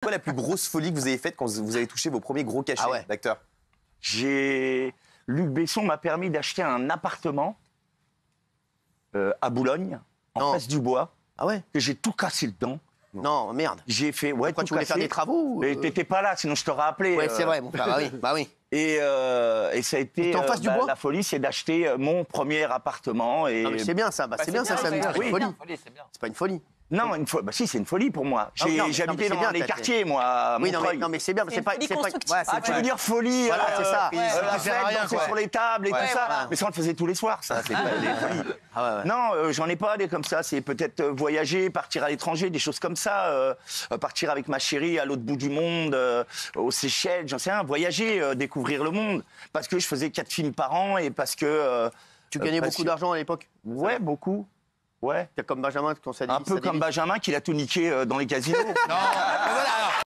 quoi la plus grosse folie que vous avez faite quand vous avez touché vos premiers gros cachets Ah ouais. d'acteur J'ai. Luc Besson m'a permis d'acheter un appartement euh, à Boulogne, en Non. face du bois, Ah ouais? que j'ai tout cassé dedans. Non, merde. J'ai fait. Ouais, Pourquoi tu voulais cassé. faire des travaux ou, Mais euh, t'étais pas là, sinon je t'aurais appelé. Ouais, euh, c'est vrai, mon frère. Bah oui, bah oui. Et, euh, et ça a été T'es en face du bah, bois? la folie, c'est d'acheter euh, mon premier appartement. Et c'est bien ça. Bah, c'est bien ça, ça. c'est une folie. C'est pas une folie. Non, une fois, bah si, c'est une folie pour moi. Ah, J'habitais dans bien, les quartiers, moi, à Oui, non, mais, Montreuil. non, mais c'est bien. mais C'est pas. folie Ah, tu veux dire folie Voilà, c'est ça. euh, Ouais, euh, la ça fête, rien, danser quoi. sur les tables et Ouais, tout ça. ouais. Mais ça, on le faisait tous les soirs, ça. C'est pas des folies. Ah. Non, euh, j'en ai pas des comme ça. C'est peut-être euh, voyager, partir à l'étranger, des choses comme ça. euh, euh, partir avec ma chérie à l'autre bout du monde, euh, aux Seychelles, j'en sais rien. Voyager, euh, découvrir le monde. Parce que je faisais quatre films par an et parce que. euh, Tu euh, gagnais beaucoup d'argent à l'époque Ouais, beaucoup. Ouais. T'es comme Benjamin quand ça Un peu comme Benjamin qui l'a tout niqué euh, dans les casinos. Non, mais voilà, alors,